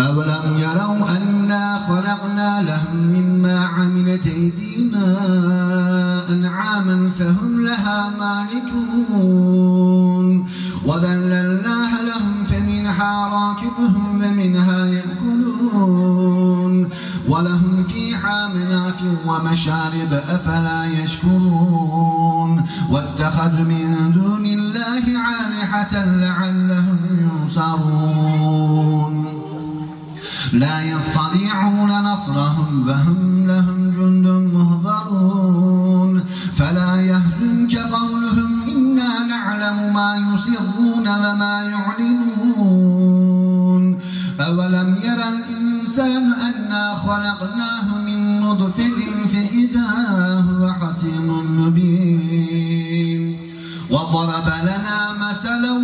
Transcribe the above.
أولم يروا أنا خلقنا لهم مما عملت أيدينا أنعاما فهم لها مالكون وذللناها لهم فمنها راكبهم ومنها يأكلون ولهم فيها منافع ومشارب أفلا يشكرون لعلهم ينصرون. لا يستطيعون نصرهم فهم لهم جند مهضرون فلا يهزنك قولهم إنا نعلم ما يسرون وما يعلنون. أولم يرى الإنسان أنا خلقناه وضرب لنا مثلا